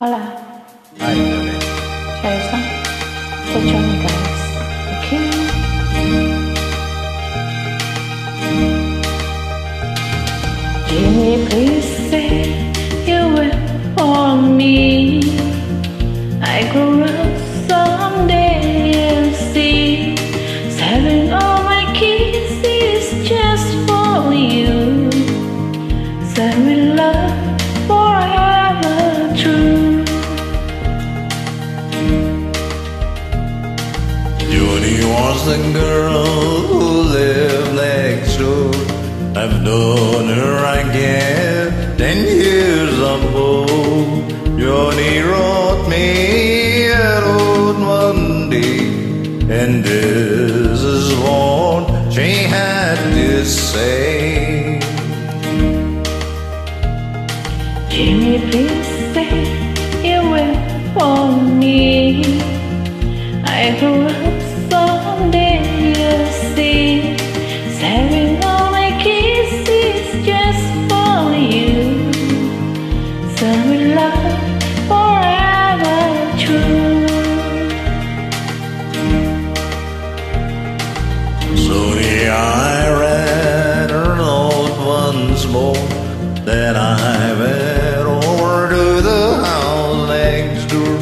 Hola. Hi, some? So join me guys. Okay. Jimmy, please say The girl who lived next door. I've known her, I guess, ten years ago. Joni wrote me a note one day, and this is what she had to say. Jimmy, please say you will for me. I grew Then I went over to the house next door.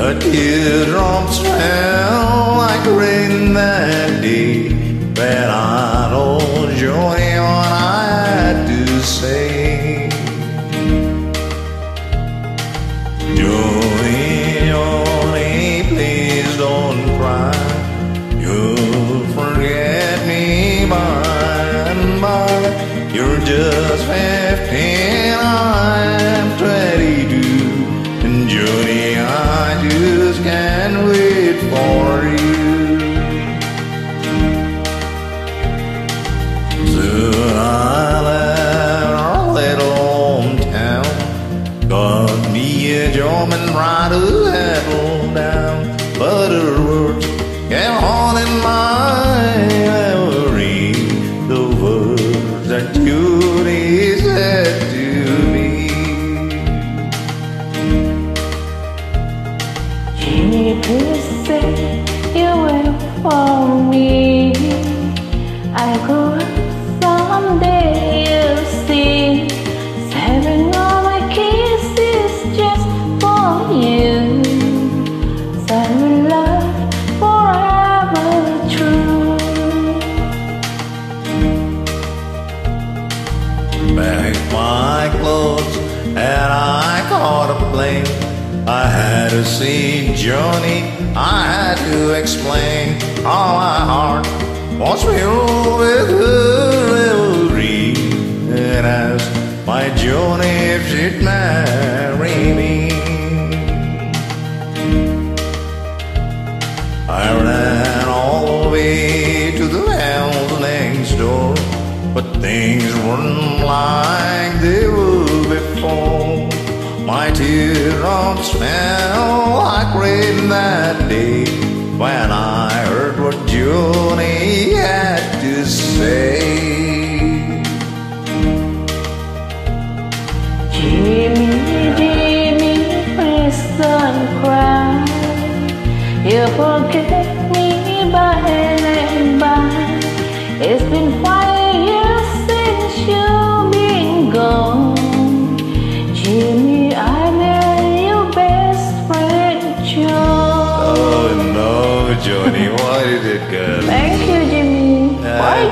Her teardrops fell like rain that day. When I told Joni what I had to say. Joni, Joni, please don't cry. You'll forget me by and by. You're just tried to settle down. But her words kept haunting my memory. The words that Judy said to me. Jimmy, please say you will for me. I grew my clothes and I caught a plane. I had to see Joni, I had to explain how my heart was filled with her. And asked my Joni if she'd marry me. I ran all the way to the house next door, but things weren't like My teardrops fell like rain that day when I heard what Joni had to say. Jimmy, Jimmy, please don't cry. You forget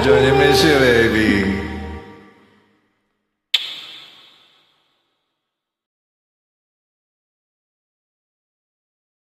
ကျွန်တော်မရှိလေဒီ